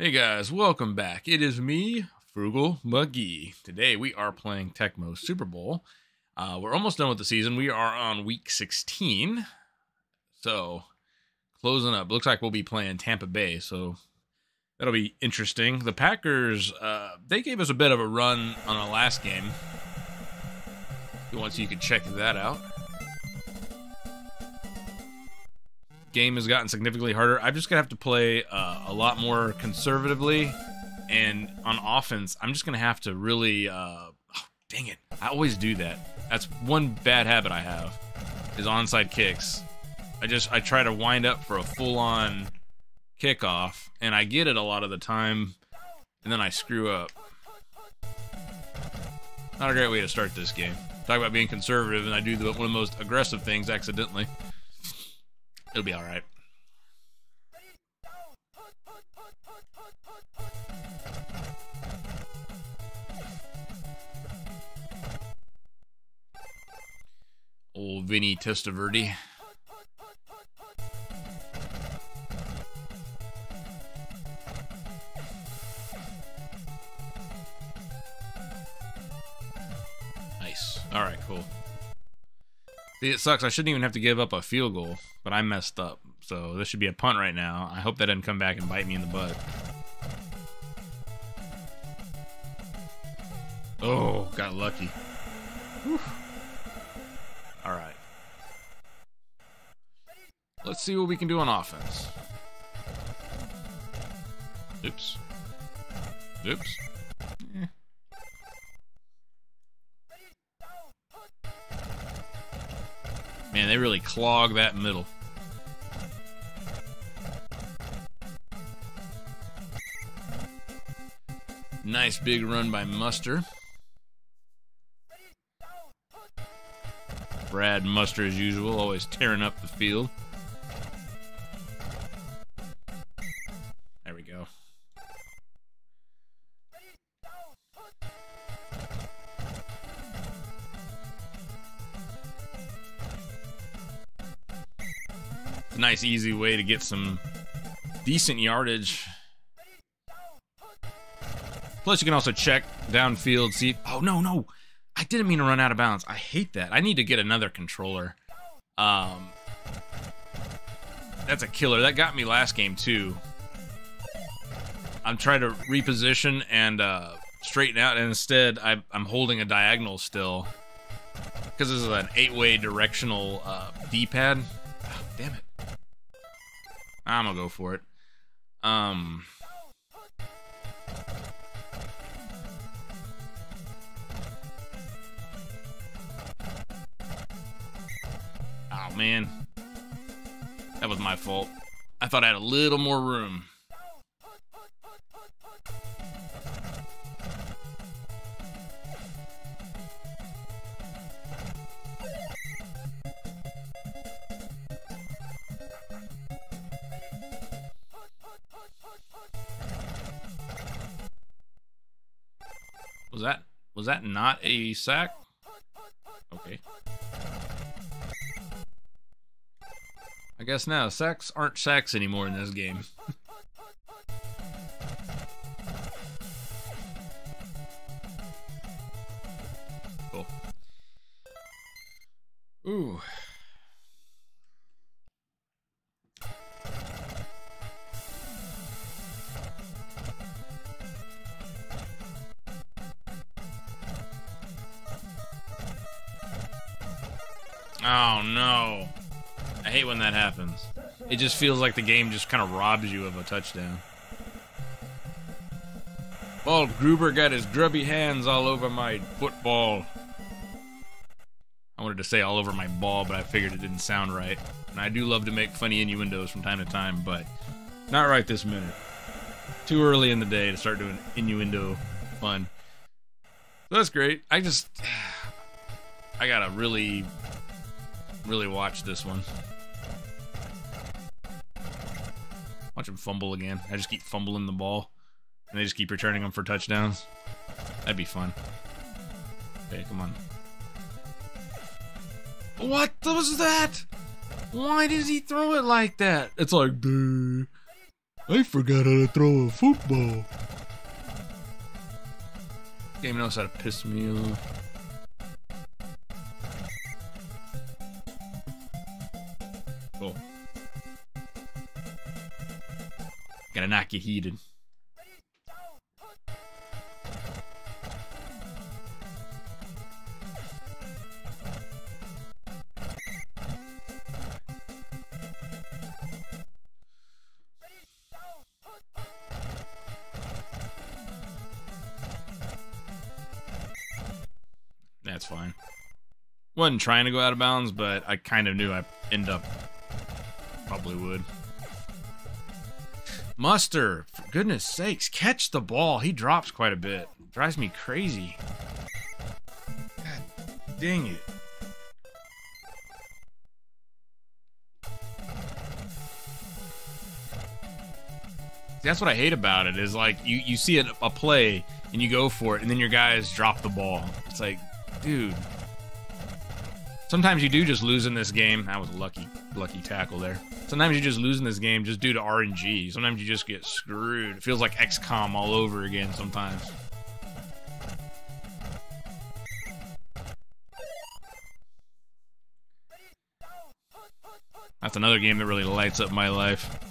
Hey guys, welcome back. It is me, Frugal McGee. Today we are playing Tecmo Super Bowl. Uh, we're almost done with the season. We are on week 16. So, closing up. Looks like we'll be playing Tampa Bay, so that'll be interesting. The Packers, uh, they gave us a bit of a run on the last game. If you want so you could check that out. Game has gotten significantly harder. I'm just gonna have to play uh, a lot more conservatively, and on offense, I'm just gonna have to really. Uh, oh, dang it! I always do that. That's one bad habit I have, is onside kicks. I just I try to wind up for a full-on kickoff, and I get it a lot of the time, and then I screw up. Not a great way to start this game. Talk about being conservative, and I do the, one of the most aggressive things accidentally. It'll be alright. Old Vinny Testaverde. See, it sucks. I shouldn't even have to give up a field goal, but I messed up. So this should be a punt right now. I hope that doesn't come back and bite me in the butt. Oh, got lucky. Whew. All right. Let's see what we can do on offense. Oops. Oops. Man, they really clog that middle. Nice big run by Muster. Brad Muster, as usual, always tearing up the field. Nice, easy way to get some decent yardage. Plus, you can also check downfield, see. Oh, no, no. I didn't mean to run out of bounds. I hate that. I need to get another controller. Um, that's a killer. That got me last game, too. I'm trying to reposition and uh, straighten out, and instead, I, am holding a diagonal still. Because this is an eight-way directional uh, D-pad. Oh, damn it. I'm gonna go for it. Um... Oh, man. That was my fault. I thought I had a little more room. Was that was that not a sack? Okay. I guess now sacks aren't sacks anymore in this game. cool. Ooh. Oh no. I hate when that happens. It just feels like the game just kind of robs you of a touchdown. Bald Gruber got his grubby hands all over my football. I wanted to say all over my ball, but I figured it didn't sound right. And I do love to make funny innuendos from time to time, but not right this minute. Too early in the day to start doing innuendo fun. That's great. I just. I gotta really, really watch this one. Watch him fumble again. I just keep fumbling the ball. And they just keep returning them for touchdowns. That'd be fun. Okay, come on. What was that? Why did he throw it like that? It's like. I forgot how to throw a football. Game knows how to piss me off. Gotta knock you heated. That's fine. Wasn't trying to go out of bounds, but I kind of knew I end up probably would. Muster, for goodness sakes, catch the ball. He drops quite a bit. Drives me crazy. God dang it. That's what I hate about it is like you, you see a, a play and you go for it and then your guys drop the ball. It's like, dude. Sometimes you do just lose in this game. I was lucky, lucky tackle there. Sometimes you're just losing this game just due to RNG. Sometimes you just get screwed. It feels like XCOM all over again sometimes. That's another game that really lights up my life.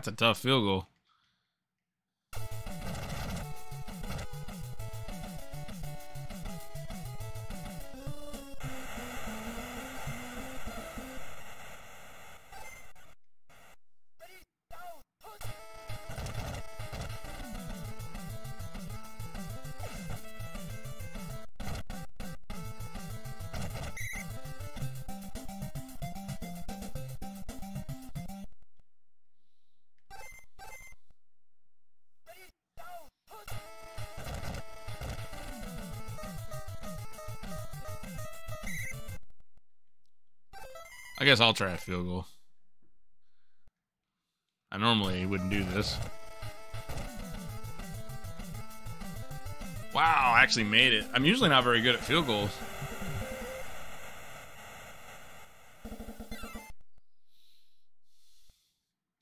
That's a tough field goal. I guess I'll try a field goal. I normally wouldn't do this. Wow, I actually made it. I'm usually not very good at field goals.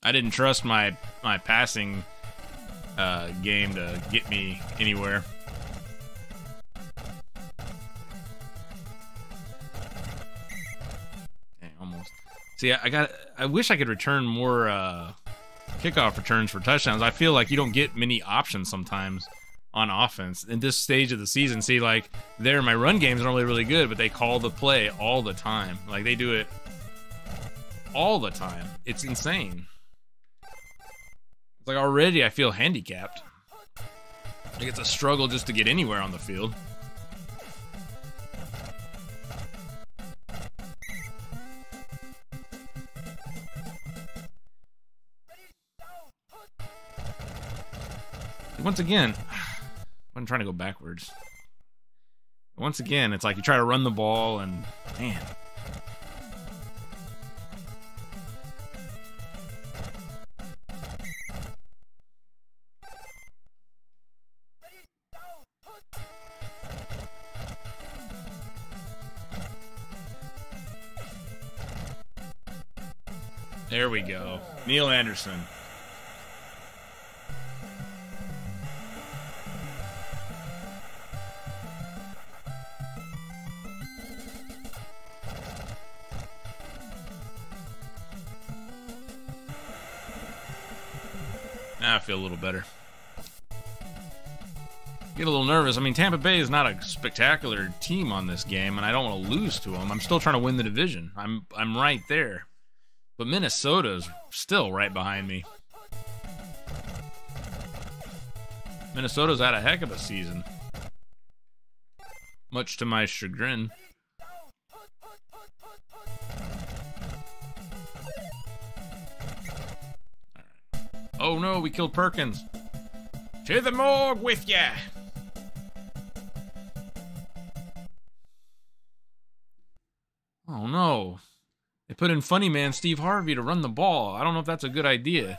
I didn't trust my my passing uh, game to get me anywhere. See, I, got. I wish I could return more uh, kickoff returns for touchdowns. I feel like you don't get many options sometimes on offense in this stage of the season. See, like there, my run game's normally really good, but they call the play all the time. Like they do it all the time. It's insane. It's like already I feel handicapped. Like it's a struggle just to get anywhere on the field. Once again, I'm trying to go backwards. Once again, it's like you try to run the ball and man. There we go. Neal Anderson. Now I feel a little better. get a little nervous. I mean, Tampa Bay is not a spectacular team on this game, and I don't want to lose to them. I'm still trying to win the division. I'm I'm right there, but Minnesota's still right behind me. Minnesota's had a heck of a season, much to my chagrin. Oh no, we killed Perkins. To the morgue with ya! Oh no. They put in funny man Steve Harvey to run the ball. I don't know if that's a good idea.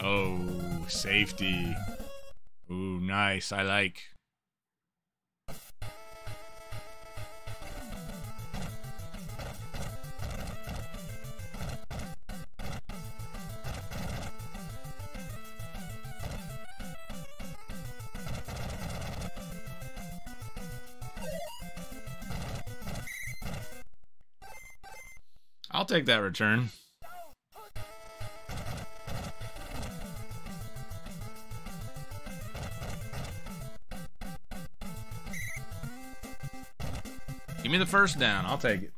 Oh, safety. Ooh, nice. I like. I'll take that return. Give me the first down. I'll take it.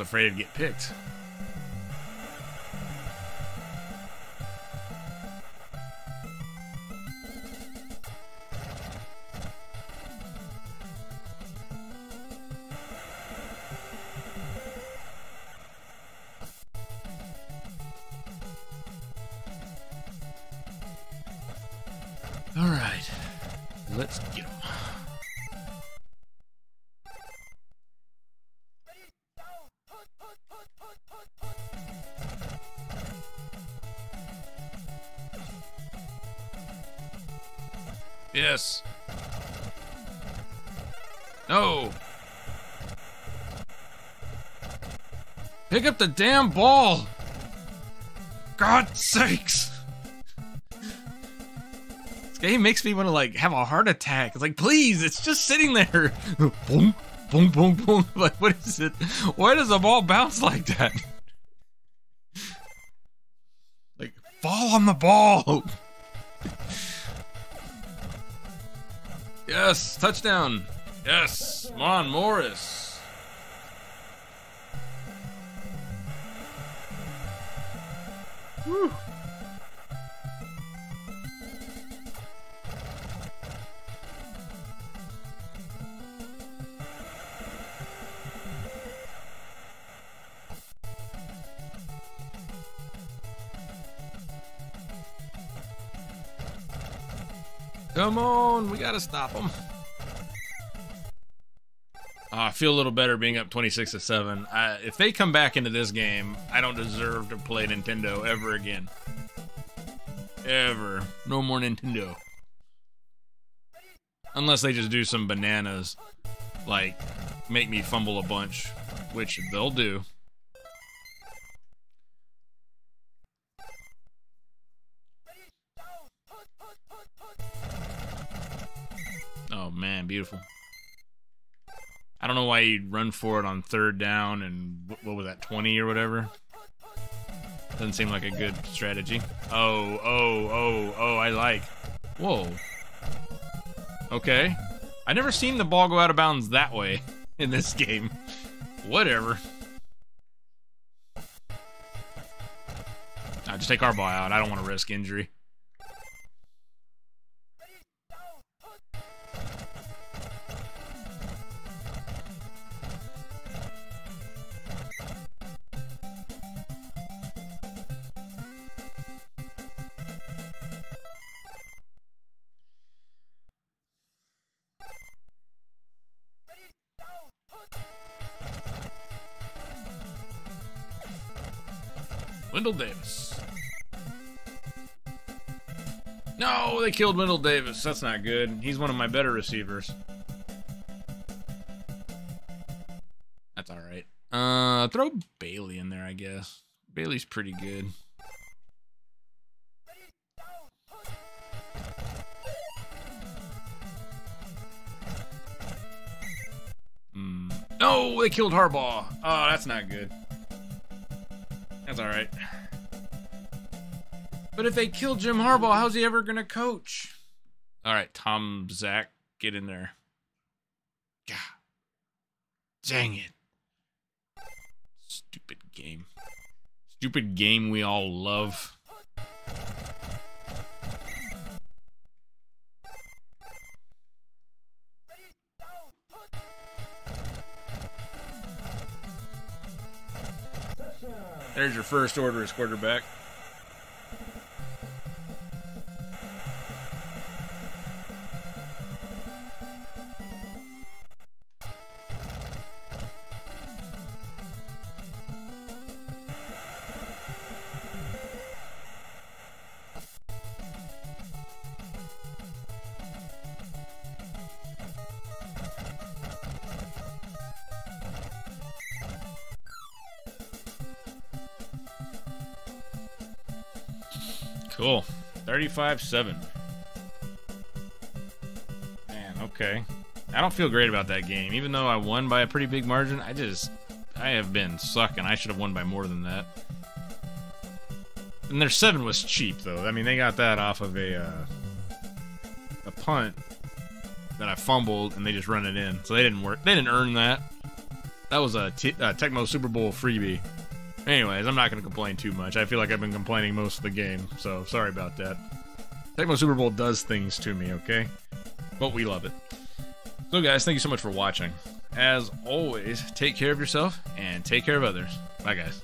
Afraid to get picked. Yes. No. Pick up the damn ball. God sakes. This game makes me want to like have a heart attack. It's like, please, it's just sitting there. boom, boom, boom, boom. Like, what is it? Why does the ball bounce like that? Like, fall on the ball. Yes, touchdown. Yes, come on, Morris. Whew. Come on, we gotta stop them. Oh, ah, I feel a little better being up 26 to 7. I, if they come back into this game, I don't deserve to play Nintendo ever again. Ever. No more Nintendo. Unless they just do some bananas, like make me fumble a bunch, which they'll do. Oh man, beautiful. I don't know why you'd run for it on third down and what was that, 20 or whatever? Doesn't seem like a good strategy. Oh, oh, oh, oh, I like. Whoa. Okay. I never seen the ball go out of bounds that way in this game. Whatever. I'll just take our ball out. I don't want to risk injury. Wendell Davis. No, they killed Wendell Davis. That's not good. He's one of my better receivers. That's all right. Uh, throw Bailey in there, I guess. Bailey's pretty good. Mm. No, they killed Harbaugh. Oh, that's not good. That's all right. But if they kill Jim Harbaugh, how's he ever gonna coach? All right, Tomczak, get in there. God, dang it! Stupid game. Stupid game we all love. There's your first order as quarterback. Cool. 35 7. Man, okay. I don't feel great about that game. Even though I won by a pretty big margin, I just. I have been sucking. I should have won by more than that. And their 7 was cheap, though. I mean, they got that off of a. Uh, a punt that I fumbled, and they just run it in. So they didn't work. They didn't earn that. That was a uh, Tecmo Super Bowl freebie. Anyways, I'm not going to complain too much. I feel like I've been complaining most of the game, so sorry about that. Tecmo Super Bowl does things to me, okay? But we love it. So, guys, thank you so much for watching. As always, take care of yourself and take care of others. Bye, guys.